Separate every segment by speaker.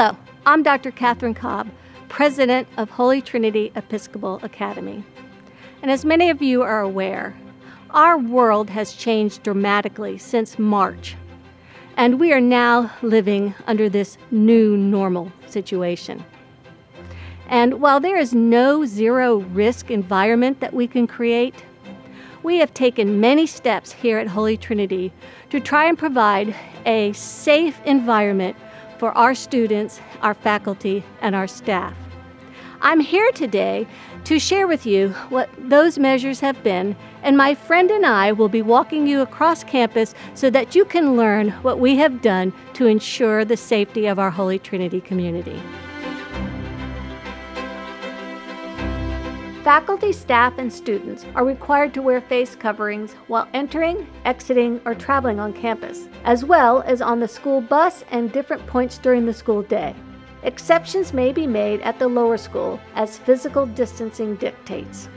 Speaker 1: Hello, I'm Dr. Catherine Cobb, President of Holy Trinity Episcopal Academy. And as many of you are aware, our world has changed dramatically since March, and we are now living under this new normal situation. And while there is no zero risk environment that we can create, we have taken many steps here at Holy Trinity to try and provide a safe environment for our students, our faculty, and our staff. I'm here today to share with you what those measures have been, and my friend and I will be walking you across campus so that you can learn what we have done to ensure the safety of our Holy Trinity community. Faculty, staff, and students are required to wear face coverings while entering, exiting, or traveling on campus, as well as on the school bus and different points during the school day. Exceptions may be made at the lower school as physical distancing dictates.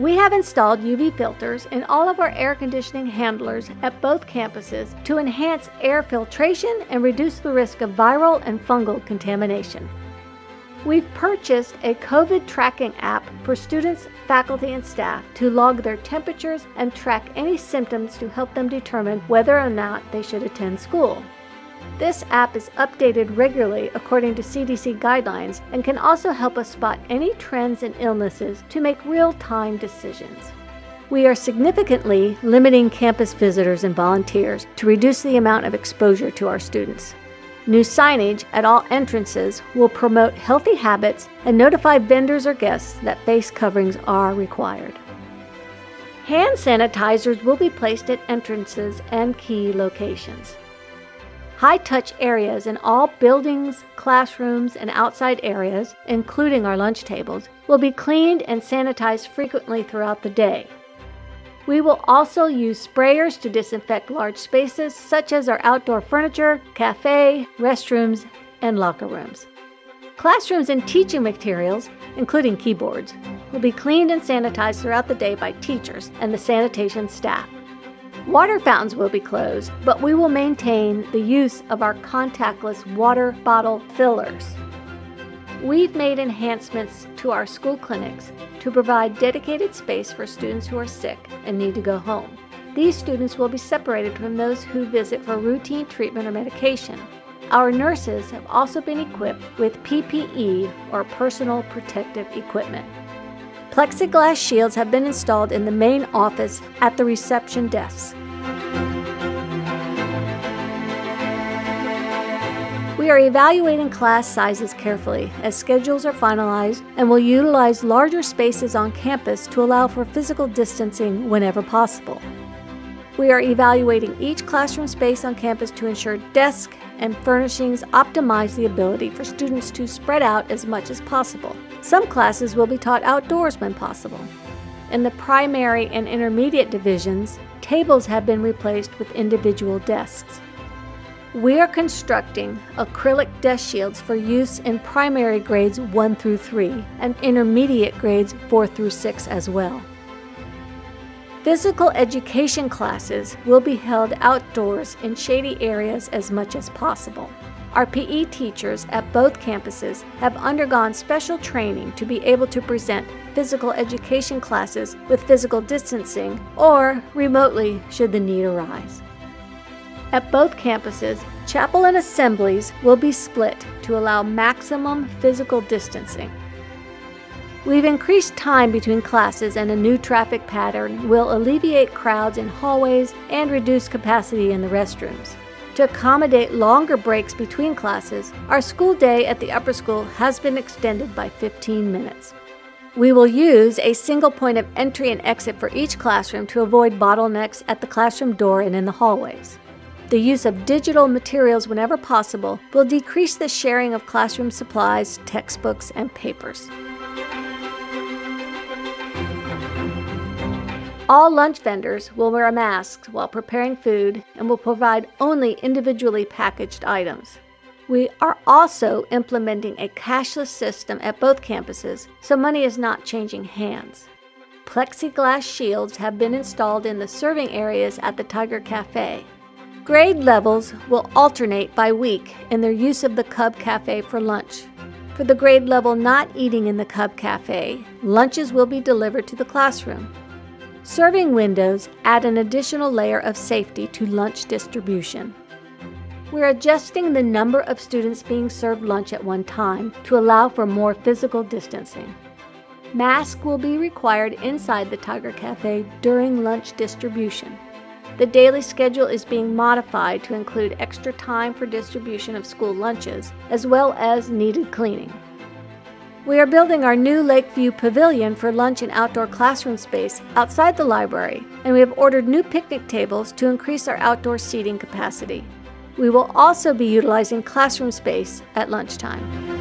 Speaker 1: We have installed UV filters in all of our air conditioning handlers at both campuses to enhance air filtration and reduce the risk of viral and fungal contamination. We've purchased a COVID tracking app for students, faculty, and staff to log their temperatures and track any symptoms to help them determine whether or not they should attend school. This app is updated regularly according to CDC guidelines and can also help us spot any trends and illnesses to make real time decisions. We are significantly limiting campus visitors and volunteers to reduce the amount of exposure to our students. New signage at all entrances will promote healthy habits and notify vendors or guests that face coverings are required. Hand sanitizers will be placed at entrances and key locations. High touch areas in all buildings, classrooms, and outside areas, including our lunch tables, will be cleaned and sanitized frequently throughout the day. We will also use sprayers to disinfect large spaces such as our outdoor furniture, cafe, restrooms, and locker rooms. Classrooms and teaching materials, including keyboards, will be cleaned and sanitized throughout the day by teachers and the sanitation staff. Water fountains will be closed, but we will maintain the use of our contactless water bottle fillers. We've made enhancements to our school clinics to provide dedicated space for students who are sick and need to go home. These students will be separated from those who visit for routine treatment or medication. Our nurses have also been equipped with PPE or personal protective equipment. Plexiglass shields have been installed in the main office at the reception desks. We are evaluating class sizes carefully as schedules are finalized and will utilize larger spaces on campus to allow for physical distancing whenever possible. We are evaluating each classroom space on campus to ensure desk and furnishings optimize the ability for students to spread out as much as possible. Some classes will be taught outdoors when possible. In the primary and intermediate divisions, tables have been replaced with individual desks. We are constructing acrylic desk shields for use in primary grades 1 through 3 and intermediate grades 4 through 6 as well. Physical education classes will be held outdoors in shady areas as much as possible. Our PE teachers at both campuses have undergone special training to be able to present physical education classes with physical distancing or remotely should the need arise. At both campuses, chapel and assemblies will be split to allow maximum physical distancing. We've increased time between classes and a new traffic pattern will alleviate crowds in hallways and reduce capacity in the restrooms. To accommodate longer breaks between classes, our school day at the upper school has been extended by 15 minutes. We will use a single point of entry and exit for each classroom to avoid bottlenecks at the classroom door and in the hallways. The use of digital materials whenever possible will decrease the sharing of classroom supplies, textbooks, and papers. All lunch vendors will wear masks while preparing food and will provide only individually packaged items. We are also implementing a cashless system at both campuses, so money is not changing hands. Plexiglass shields have been installed in the serving areas at the Tiger Cafe. Grade levels will alternate by week in their use of the Cub Cafe for lunch. For the grade level not eating in the Cub Cafe, lunches will be delivered to the classroom. Serving windows add an additional layer of safety to lunch distribution. We're adjusting the number of students being served lunch at one time to allow for more physical distancing. Masks will be required inside the Tiger Cafe during lunch distribution. The daily schedule is being modified to include extra time for distribution of school lunches, as well as needed cleaning. We are building our new Lakeview Pavilion for lunch and outdoor classroom space outside the library, and we have ordered new picnic tables to increase our outdoor seating capacity. We will also be utilizing classroom space at lunchtime.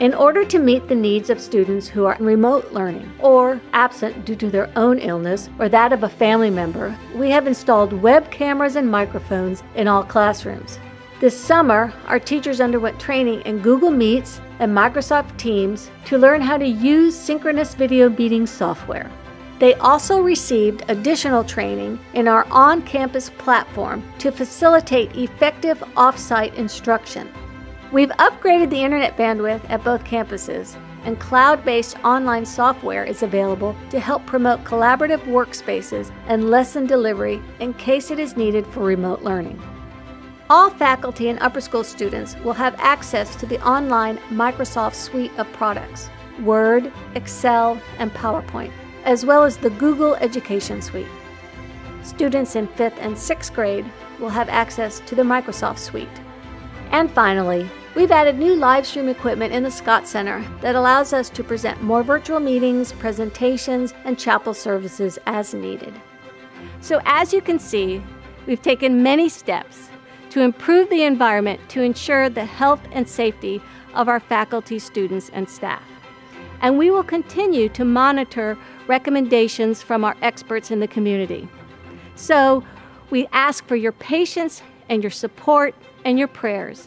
Speaker 1: In order to meet the needs of students who are in remote learning or absent due to their own illness or that of a family member, we have installed web cameras and microphones in all classrooms. This summer, our teachers underwent training in Google Meets and Microsoft Teams to learn how to use synchronous video meeting software. They also received additional training in our on campus platform to facilitate effective off site instruction. We've upgraded the internet bandwidth at both campuses, and cloud based online software is available to help promote collaborative workspaces and lesson delivery in case it is needed for remote learning. All faculty and upper school students will have access to the online Microsoft suite of products Word, Excel, and PowerPoint, as well as the Google Education Suite. Students in 5th and 6th grade will have access to the Microsoft Suite. And finally, We've added new live stream equipment in the Scott Center that allows us to present more virtual meetings, presentations, and chapel services as needed. So, as you can see, we've taken many steps to improve the environment to ensure the health and safety of our faculty, students, and staff. And we will continue to monitor recommendations from our experts in the community. So, we ask for your patience and your support and your prayers